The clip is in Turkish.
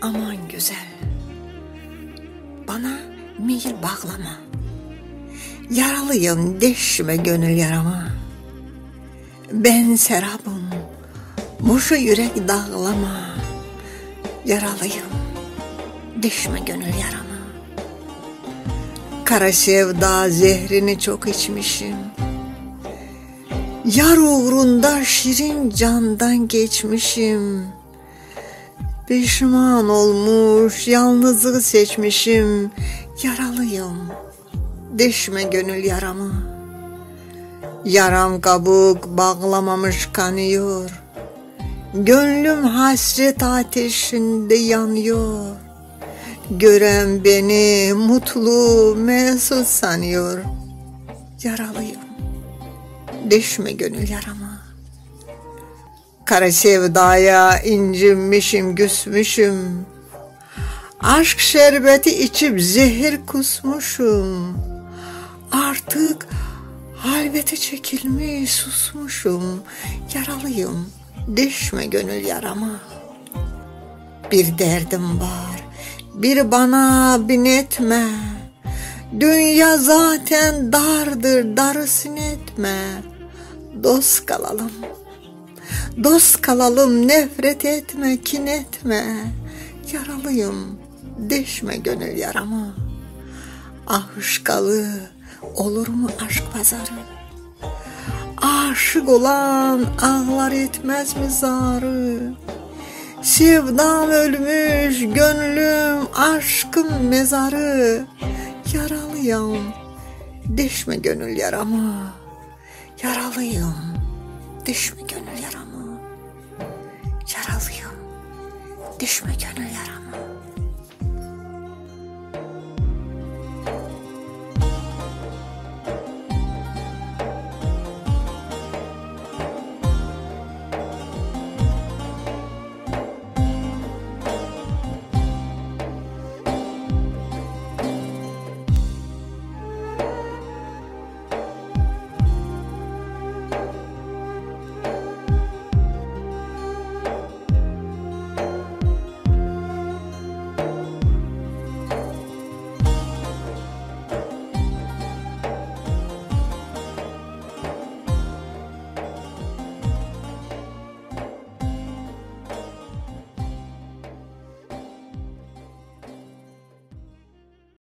aman güzel. Bana meyil bağlama. Yaralıyım deşme gönül yarama. Ben serabım, muşu yürek dağlama. Yaralıyım, deşme gönül yarama. Kara sevda zehrini çok içmişim. Yar uğrunda şirin candan geçmişim. Pişman olmuş, yalnızlığı seçmişim. Yaralıyım, deşme gönül yaramı. Yaram kabuk bağlamamış kanıyor. Gönlüm hasret ateşinde yanıyor. Gören beni mutlu, mesut sanıyor. Yaralıyım, deşme gönül yaramı. Kara sevdaya incinmişim, küsmüşüm. Aşk şerbeti içip zehir kusmuşum. Artık halvete çekilmiş susmuşum. Yaralıyım, deşme gönül yarama. Bir derdim var, bir bana binetme. Dünya zaten dardır, darısın etme. Dost kalalım. Dost kalalım, nefret etme, kin etme. Yaralıyım, deşme gönül yarama. Ahışkalı, olur mu aşk pazarı? Aşık olan ağlar etmez mi zarı? Sevdam ölmüş, gönlüm aşkın mezarı. Yaralıyım, deşme gönül yarama. Yaralıyım, deşme gönül yarama. Yaralıyım, deşme gönül yarama.